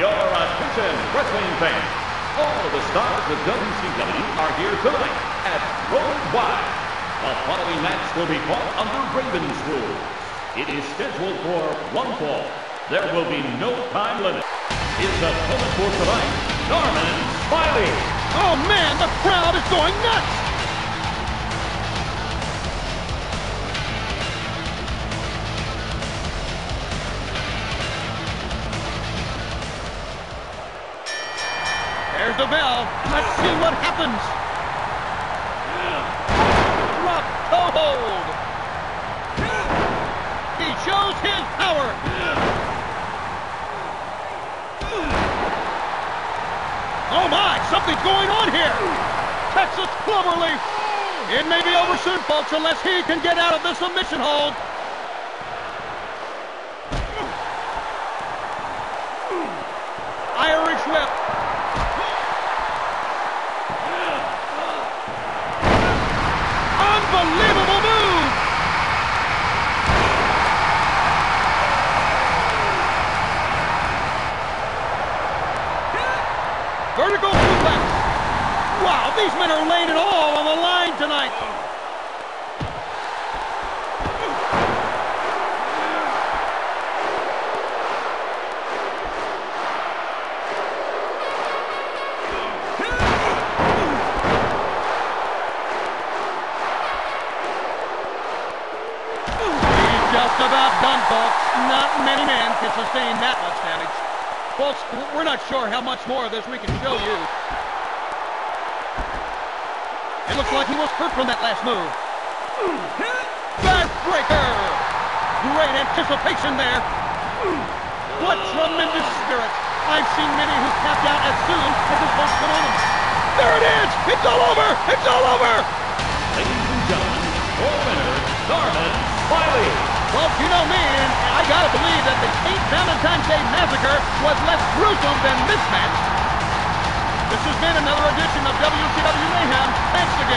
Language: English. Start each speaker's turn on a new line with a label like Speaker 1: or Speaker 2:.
Speaker 1: You're attention, wrestling fans. All the stars of WCW are here tonight at Worldwide. The following match will be fought under Raven's rules. It is scheduled for one fall. There will be no time limit. Is the opponent for tonight, Norman Smiley.
Speaker 2: Oh man, the crowd is going nuts! There's the bell. Let's see what happens. Drop toe. He shows his power. Oh my, something's going on here. Texas Cloverleaf. It may be over soon, folks, unless he can get out of this submission hold. Irish whip. Unbelievable move! Vertical suplex. Wow, these men are laying it all on the line tonight. Folks. Not many men can sustain that much damage. Folks, we're not sure how much more of this we can show you. It looks like he was hurt from that last move. Backbreaker! Great anticipation there. What tremendous spirit. I've seen many who tapped out as soon as this host put on. There it is! It's all over! It's all over! Gotta believe that the Kate Valentine's Day Massacre was less gruesome than this match. This has been another edition of WCW Mayhem. Thanks again.